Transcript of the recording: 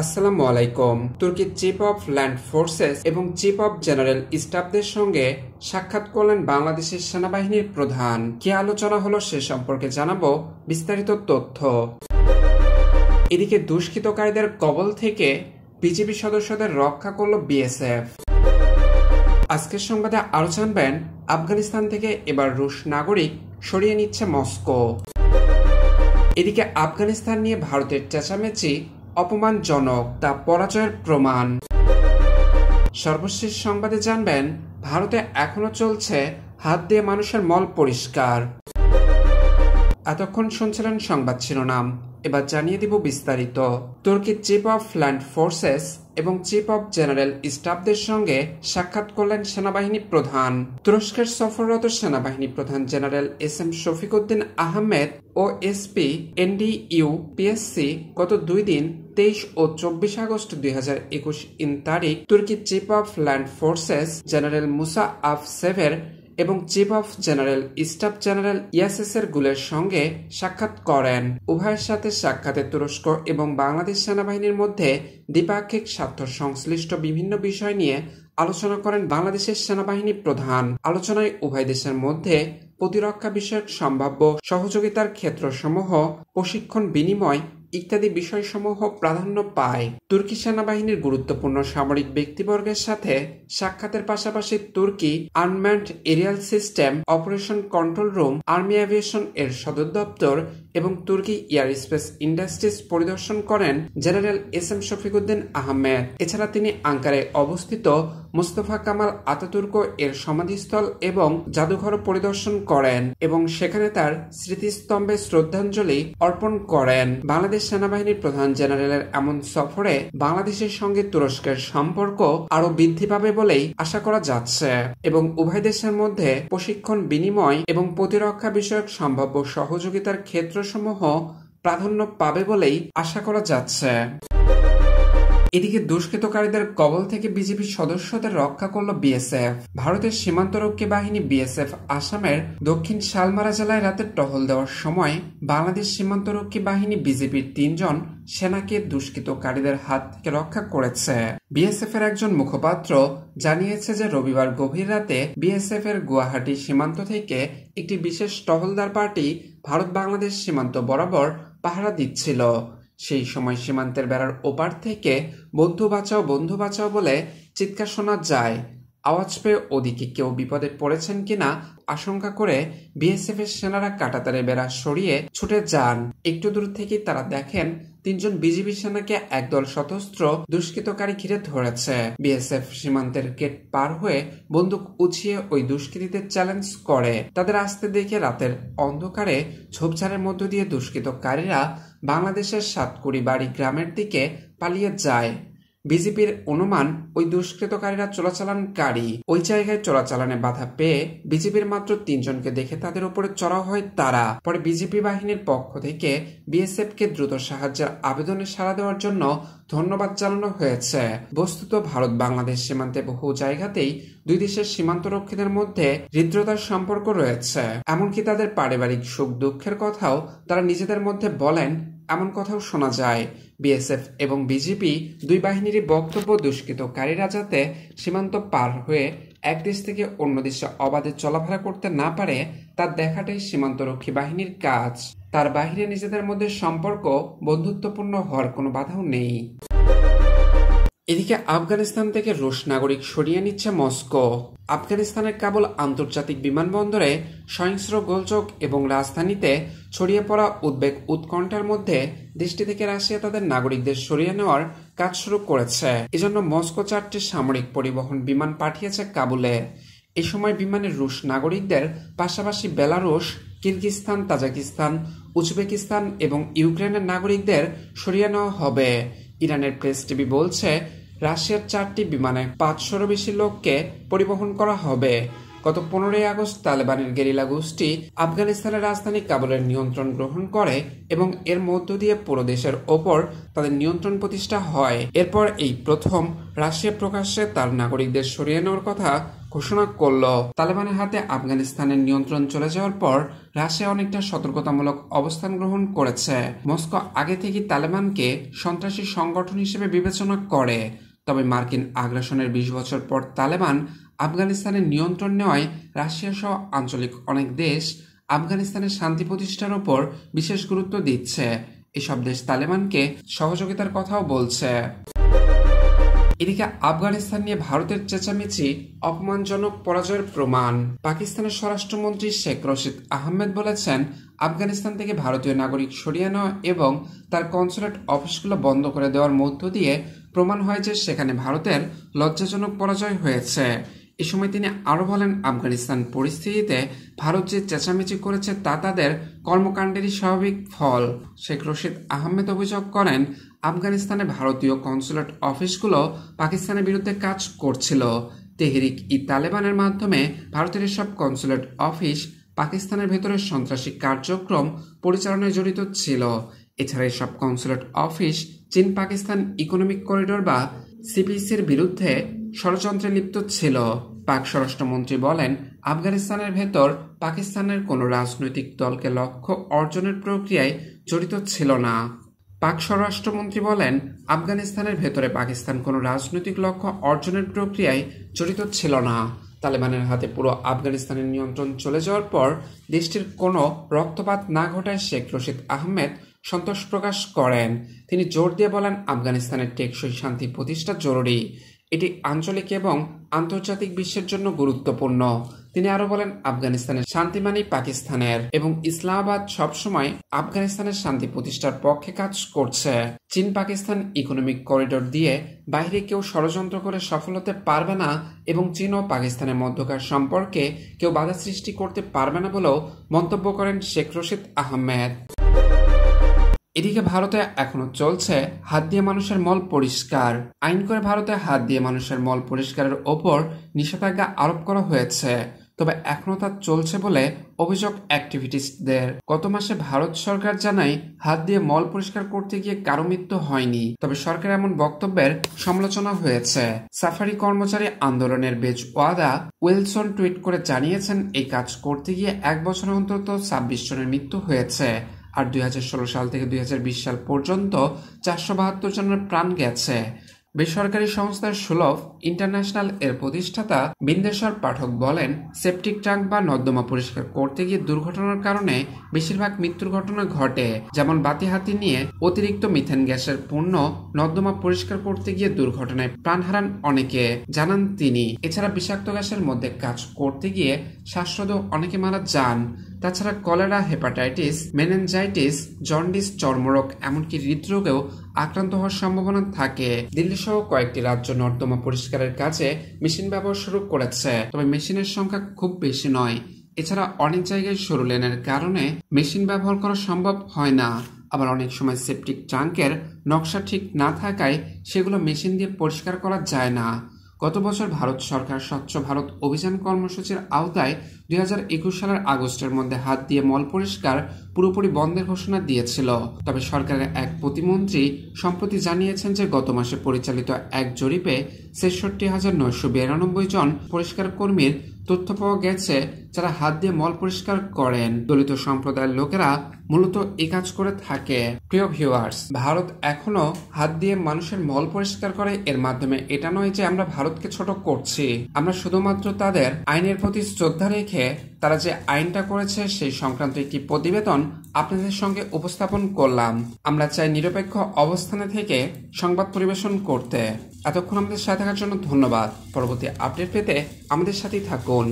আসসালামু আলাইকুম। তুর্কির চিফ অফ ল্যান্ড ফোর্সেস এবং চিফ অফ জেনারেল স্টাফদের সঙ্গে সাক্ষাৎ করলেন বাংলাদেশের সেনাবাহিনীর প্রধান। কি আলোচনা হলো সে সম্পর্কে জানাব বিস্তারিত তথ্য। এদিকে দুষ্কৃতকারীদের কবল থেকে বিজেপি সদস্যদের রক্ষা করল বিএসএফ আজকের সংবাদে আরও জানবেন, আফগানিস্তান থেকে এবার রুশ নাগরিক সরিয়ে নিচ্ছে মস্কো। এদিকে আফগানিস্তান নিয়ে ভারতের চেঁচামেচি অপমানজনক, তা পরাজয়ের প্রমাণ। সর্বশেষ সংবাদে জানবেন, ভারতে এখনও চলছে হাত দিয়ে মানুষের মল পরিষ্কার। এতক্ষণ শুনছিলেন সংবাদ শিরোনাম। এবার জানিয়ে দিব বিস্তারিত। তুর্কির চিফ অফ ল্যান্ড ফোর্সেস এবং চিফ অফ জেনারেল স্টাফদের সঙ্গে সাক্ষাৎ করলেন সেনাবাহিনী প্রধান। তুরস্কের সফররত সেনাবাহিনী প্রধান general S M Shafiquddin Ahmed ও এসপি এনডিইউ পিএসসি গত দুই দিন, তেইশ ও চব্বিশ আগস্ট দুই হাজার একুশ ইন তারিখ তুর্কির chief of land forces general Musa Avsever এবং chief of general staff general Yasar Guler সঙ্গে সাক্ষাৎ করেন। উভয়ের সাথে সাক্ষাতে তুরস্ক এবং বাংলাদেশ সেনাবাহিনীর মধ্যে দ্বিপাক্ষিক স্বার্থ সংশ্লিষ্ট বিভিন্ন বিষয় নিয়ে আলোচনা করেন বাংলাদেশের সেনাবাহিনী প্রধান। আলোচনায় উভয় দেশের মধ্যে প্রতিরক্ষা বিষয়ক সম্ভাব্য সহযোগিতার ক্ষেত্রসমূহ প্রশিক্ষণ বিনিময় ইত্যাদি বিষয়সমূহ প্রাধান্য পায়। তুর্কি সেনাবাহিনীর গুরুত্বপূর্ণ সামরিক ব্যক্তিবর্গের সাথে সাক্ষাতের পাশাপাশি তুর্কি unmanned aerial system, operation control room, army aviation এর সদর দপ্তর এবং তুর্কি এয়ার স্পেস ইন্ডাস্ট্রিজ পরিদর্শন করেন general S M Shafiquddin Ahmed. এছাড়া তিনি আঙ্কারে অবস্থিত মুস্তফা কামাল আতাতুর্ক এর সমাধিস্থল এবং জাদুঘর পরিদর্শন করেন এবং সেখানে তার স্মৃতিস্তম্ভে শ্রদ্ধাঞ্জলি অর্পণ করেন। বাংলাদেশ সেনাবাহিনীর প্রধান জেনারেলের এমন সফরে বাংলাদেশের সঙ্গে তুরস্কের সম্পর্ক আরও বৃদ্ধি পাবে বলেই আশা করা যাচ্ছে এবং উভয় দেশের মধ্যে প্রশিক্ষণ বিনিময় এবং প্রতিরক্ষা বিষয়ক সম্ভাব্য সহযোগিতার ক্ষেত্রসমূহ প্রাধান্য পাবে বলেই আশা করা যাচ্ছে। এদিকে দুষ্কৃতকারীদের কবল থেকে বিজেপি সদস্যদের রক্ষা করল বিএসএফ। ভারতের সীমান্তরক্ষী বাহিনী বিএসএফ আসামের দক্ষিণ শালমারা জেলায় রাতে টহল দেওয়ার সময় বাংলাদেশ সীমান্তরক্ষী বাহিনী বিজেপির তিনজন সেনাকে দুষ্কৃতকারীদের হাত থেকে রক্ষা করেছে। বিএসএফ এর একজন মুখপাত্র জানিয়েছে যে রবিবার গভীর রাতে বিএসএফ এর গুয়াহাটি সীমান্ত থেকে একটি বিশেষ টহলদার পার্টি ভারত বাংলাদেশ সীমান্ত বরাবর পাহারা দিচ্ছিল। সেই সময় সীমান্তের বেড়ার ওপার থেকে বন্ধু বাঁচাও বন্ধু বাঁচাও বলে চিৎকার শোনা যায়। আওয়াজ পেয়ে ওদিকে কেউ বিপদে পড়েছেন কিনা আশঙ্কা করে বিএসএফ এর সেনারা কাটাতারে বেড়া সরিয়ে ছুটে যান। একটু দূর থেকেই তারা দেখেন তিনজন বিজিবি সেনাকে একদল সশস্ত্র দুষ্কৃতকারী ঘিরে ধরেছে। বিএসএফ সীমান্তের গেট পার হয়ে বন্দুক উছিয়ে ওই দুষ্কৃতীদের চ্যালেঞ্জ করে। তাদের আসতে দেখে রাতের অন্ধকারে ঝোপঝাড়ের মধ্য দিয়ে দুষ্কৃতকারীরা বাংলাদেশের সাতকুড়ি বাড়ি গ্রামের দিকে পালিয়ে যায়। বিজেপির অনুমান, ওই দুষ্কৃতকারীরা চোরাচালানকারী ওই জায়গায় চোরাচালানে বাধা পেয়ে বিজেপির মাত্র তিনজনকে দেখে তাদের উপরে চড়াও হয় তারা। পরে বিজেপি বাহিনীর পক্ষ থেকে বিএসএফ কে দ্রুত সাহায্যের আবেদনে সাড়া দেওয়ার জন্য ধন্যবাদ জানানো হয়েছে। বস্তুত ভারত বাংলাদেশ সীমান্তে বহু জায়গাতেই দুই দেশের সীমান্তরক্ষীদের মধ্যে হৃদ্রতার সম্পর্ক রয়েছে। এমনকি তাদের পারিবারিক সুখ দুঃখের কথাও তারা নিজেদের মধ্যে বলেন এমন কথাও শোনা যায়। বিএসএফ এবং বিজেপি দুই বাহিনীর বক্তব্য দুষ্কৃতকারীরা যাতে সীমান্ত পার হয়ে এক দেশ থেকে অন্য দেশে অবাধে চলাফেরা করতে না পারে তার দেখাটাই সীমান্তরক্ষী বাহিনীর কাজ। তার বাহিরে নিজেদের মধ্যে সম্পর্ক বন্ধুত্বপূর্ণ হওয়ার কোনো বাধাও নেই। এদিকে আফগানিস্তান থেকে রুশ নাগরিক সরিয়ে নিচ্ছে মস্কো। আফগানিস্তানের কাবুল আন্তর্জাতিক বিমানবন্দরে সহিংস্র গোলচোক এবং রাজধানীতে ছড়িয়ে পড়া উদ্বেগ উৎকণ্ঠার মধ্যে দেশটি থেকে রাশিয়া তাদের নাগরিকদের সরিয়ে নেওয়ার কাজ শুরু করেছে। এজন্য মস্কো চারটি সামরিক পরিবহন বিমান পাঠিয়েছে কাবুলে। এ সময় বিমানের রুশ নাগরিকদের পাশাপাশি বেলারুশ কিরগিস্তান তাজাকিস্তান, উজবেকিস্তান এবং ইউক্রেনের নাগরিকদের সরিয়ে নেওয়া হবে। ইরানের প্রেস টিভি বলছে রাশিয়ার চারটি বিমানে পাঁচশোরও বেশি লোককে পরিবহন করা হবে। গত পনেরোই আগস্ট তালেবানের গেরিলা গোষ্ঠী আফগানিস্তানের রাজধানী কাবুলের নিয়ন্ত্রণ গ্রহণ করে এবং এর মধ্য দিয়ে পুরো দেশের ওপর তাদের নিয়ন্ত্রণ প্রতিষ্ঠা হয়। এরপর এই প্রথম রাশিয়া প্রকাশ্যে তার নাগরিকদের সরিয়ে নেওয়ার কথা ঘোষণা করল। তালেবানের হাতে আফগানিস্তানের নিয়ন্ত্রণ চলে যাওয়ার পর রাশিয়া অনেকটা সতর্কতামূলক অবস্থান গ্রহণ করেছে। মস্কো আগে থেকেই তালেবানকে সন্ত্রাসী সংগঠন হিসেবে বিবেচনা করে। তবে মার্কিন আগ্রাসনের বিশ বছর পর তালেবান আফগানিস্তানের নিয়ন্ত্রণ নেওয়ায় রাশিয়া সহ আঞ্চলিক অনেক দেশ আফগানিস্তানের শান্তি প্রতিষ্ঠার ওপর বিশেষ গুরুত্ব দিচ্ছে। এসব দেশ তালেবানকে সহযোগিতার কথাও বলছে। এদিকে আফগানিস্তান নিয়ে ভারতের চেঁচামেচি, অপমানজনক পরাজয়ের প্রমাণ। পাকিস্তানের স্বরাষ্ট্রমন্ত্রী শেখ রশিদ আহমেদ বলেছেন, আফগানিস্তান থেকে ভারতীয় নাগরিক সরিয়ে নেওয়া এবং তার কনসুলেট অফিসগুলো বন্ধ করে দেওয়ার মধ্য দিয়ে প্রমাণ হয় যে সেখানে ভারতের লজ্জাজনক পরাজয় হয়েছে। এ সময় তিনি আরও বলেন, আফগানিস্তান পরিস্থিতিতে ভারত যে চেঁচামেচি করেছে তা তাদের কর্মকাণ্ডেরই স্বাভাবিক ফল। শেখ রশিদ আহমেদ অভিযোগ করেন, আফগানিস্তানে ভারতীয় কনসুলেট অফিসগুলো পাকিস্তানের বিরুদ্ধে কাজ করছিল। তেহরিক ই তালেবানের মাধ্যমে ভারতের এসব কনসুলেট অফিস পাকিস্তানের ভেতরে সন্ত্রাসী কার্যক্রম পরিচালনায় জড়িত ছিল। এছাড়া এসব কনসুলেট অফিস চীন পাকিস্তান ইকোনমিক করিডোর বা সিপিসির বিরুদ্ধে ষড়যন্ত্রে লিপ্ত ছিল। পাক স্বরাষ্ট্রমন্ত্রী বলেন, আফগানিস্তানের ভেতর পাকিস্তানের কোনো রাজনৈতিক দলকে লক্ষ্য অর্জনের প্রক্রিয়ায় জড়িত ছিল না। পাক স্বরাষ্ট্রমন্ত্রী বলেন, আফগানিস্তানের ভেতরে পাকিস্তান কোনো রাজনৈতিক লক্ষ্য অর্জনের প্রক্রিয়ায় জড়িত ছিল না। তালেবানের হাতে পুরো আফগানিস্তানের নিয়ন্ত্রণ চলে যাওয়ার পর দেশটির কোনো রক্তপাত না ঘটায় শেখ রশিদ আহমেদ সন্তোষ প্রকাশ করেন। তিনি জোর দিয়ে বলেন, আফগানিস্তানের টেকসই শান্তি প্রতিষ্ঠা জরুরি। এটি আঞ্চলিক এবং আন্তর্জাতিক বিশ্বের জন্য গুরুত্বপূর্ণ। তিনি আরও বলেন, আফগানিস্তানের শান্তি মানেই পাকিস্তানের এবং ইসলামাবাদ সবসময় আফগানিস্তানের শান্তি প্রতিষ্ঠার পক্ষে কাজ করছে। চীন পাকিস্তান ইকোনমিক করিডোর দিয়ে বাইরে কেউ ষড়যন্ত্র করে সফল হতে পারবে না এবং চীন ও পাকিস্তানের মধ্যকার সম্পর্কে কেউ বাধা সৃষ্টি করতে পারবে না বলেও মন্তব্য করেন শেখ রশিদ আহমেদ। এদিকে ভারতে এখনও চলছে হাত দিয়ে মানুষের মল পরিষ্কার। আইন করে ভারতে হাত দিয়ে মানুষের মল পরিষ্কারের ওপর নিষেধাজ্ঞা আরোপ করা হয়েছে। তবে এখনও তা চলছে বলে অভিযোগ অ্যাক্টিভিটিস্টদের। গত মাসে ভারত সরকার জানায় হাত দিয়ে মল পরিষ্কার করতে গিয়ে কারও মৃত্যু হয়নি। তবে সরকার এমন বক্তব্যের সমালোচনা হয়েছে। সাফারি কর্মচারী আন্দোলনের বেজ ওয়াদা উইলসন টুইট করে জানিয়েছেন, এই কাজ করতে গিয়ে এক বছর অন্তত ছাব্বিশ জনের মৃত্যু হয়েছে। আর দুই হাজার ষোলো সাল থেকে দুই হাজার বিশ সাল পর্যন্ত চারশো বাহাত্তর জনের প্রাণ গেছে। বেসরকারি সংস্থার সুলভ ইন্টারন্যাশনাল এর প্রতিষ্ঠাতা বিন্দেশ্বর পাঠক বলেন, সেপটিক ট্যাঙ্ক বা নর্দমা পরিষ্কার করতে গিয়ে দুর্ঘটনার কারণে বেশিরভাগ মৃত্যুর ঘটনা ঘটে, যেমন বাতি হাতি নিয়ে অতিরিক্ত মিথেন গ্যাসের পণ্য নর্দমা পরিষ্কার করতে গিয়ে দুর্ঘটনায় প্রাণ হারান অনেকে, জানান তিনি। এছাড়া বিষাক্ত গ্যাসের মধ্যে কাজ করতে গিয়ে শ্বাসরোধ অনেকে মারা যান। তাছাড়া কলেরা, হেপাটাইটিস, মেনেনজাইটিস, জন্ডিস, চর্মরোগ, এমনকি হৃদরোগেও আক্রান্ত হওয়ার সম্ভাবনা থাকে। দিল্লি সহ কয়েকটি রাজ্য নর্দমা পরিষ্কারের কাজে মেশিন ব্যবহার শুরু করেছে, তবে মেশিনের সংখ্যা খুব বেশি নয়। এছাড়া অনেক জায়গায় সরু লেনের কারণে মেশিন ব্যবহার করা সম্ভব হয় না। আবার অনেক সময় সেপটিক ট্যাঙ্কের নকশা ঠিক না থাকায় সেগুলো মেশিন দিয়ে পরিষ্কার করা যায় না। গত বছর ভারত সরকার স্বচ্ছ ভারত অভিযান কর্মসূচির আওতায় দুই হাজার একুশ সালের আগস্টের মধ্যে হাত দিয়ে মল পরিষ্কার পুরোপুরি বন্ধের ঘোষণা দিয়েছিল। তবে সরকারের এক প্রতিমন্ত্রী সম্প্রতি জানিয়েছেন যে গত মাসে পরিচালিত এক জরিপে ছেষট্টি হাজার নয়শো বিরানব্বই জন পরিষ্কার কর্মীর তথ্য পাওয়া গেছে, যারা হাত দিয়ে মল পরিষ্কার করেন। দলিত সম্প্রদায়ের লোকেরা মূলত এই কাজ করে থাকে। প্রিয় ভিউয়ার্স, ভারত এখনও হাত দিয়ে মানুষের মল পরিষ্কার করে, এর মাধ্যমে এটা নয় যে আমরা ভারতকে ছোট করছি। আমরা শুধুমাত্র তাদের আইনের প্রতি শ্রদ্ধা রেখে তারা যে আইনটা করেছে সেই সংক্রান্ত একটি প্রতিবেদন আপনাদের সঙ্গে উপস্থাপন করলাম। আমরা চাই নিরপেক্ষ অবস্থানে থেকে সংবাদ পরিবেশন করতে। এতক্ষণ আমাদের সাথে থাকার জন্য ধন্যবাদ। পরবর্তী আপডেট পেতে আমাদের সাথেই থাকুন।